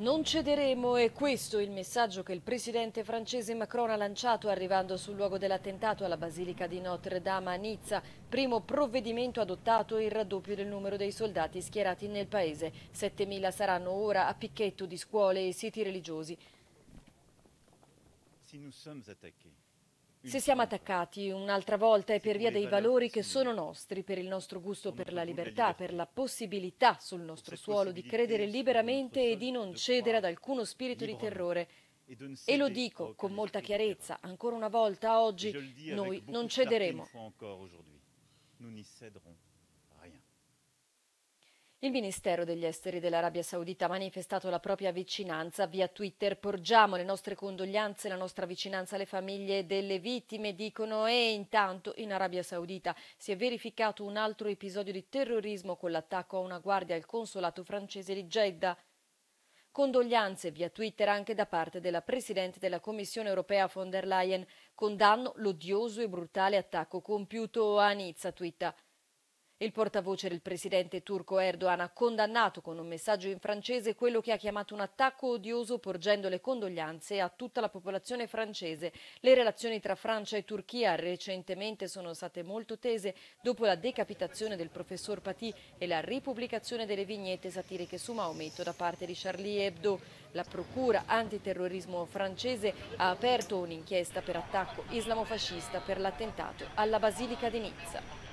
Non cederemo e questo è il messaggio che il presidente francese Macron ha lanciato arrivando sul luogo dell'attentato alla Basilica di Notre Dame a Nizza. Primo provvedimento adottato il raddoppio del numero dei soldati schierati nel paese. 7.000 saranno ora a picchetto di scuole e siti religiosi. Si se siamo attaccati un'altra volta è per via dei valori che sono nostri, per il nostro gusto per la libertà, per la possibilità sul nostro suolo di credere liberamente e di non cedere ad alcuno spirito di terrore. E lo dico con molta chiarezza, ancora una volta oggi noi non cederemo. Il Ministero degli Esteri dell'Arabia Saudita ha manifestato la propria vicinanza via Twitter. Porgiamo le nostre condoglianze la nostra vicinanza alle famiglie delle vittime, dicono, e intanto in Arabia Saudita si è verificato un altro episodio di terrorismo con l'attacco a una guardia al consolato francese di Jeddah. Condoglianze via Twitter anche da parte della Presidente della Commissione europea von der Leyen. Condanno l'odioso e brutale attacco compiuto a Nizza, twitta. Il portavoce del presidente turco Erdogan ha condannato con un messaggio in francese quello che ha chiamato un attacco odioso porgendo le condoglianze a tutta la popolazione francese. Le relazioni tra Francia e Turchia recentemente sono state molto tese dopo la decapitazione del professor Paty e la ripubblicazione delle vignette satiriche su Maometto da parte di Charlie Hebdo. La procura antiterrorismo francese ha aperto un'inchiesta per attacco islamofascista per l'attentato alla Basilica di Nizza.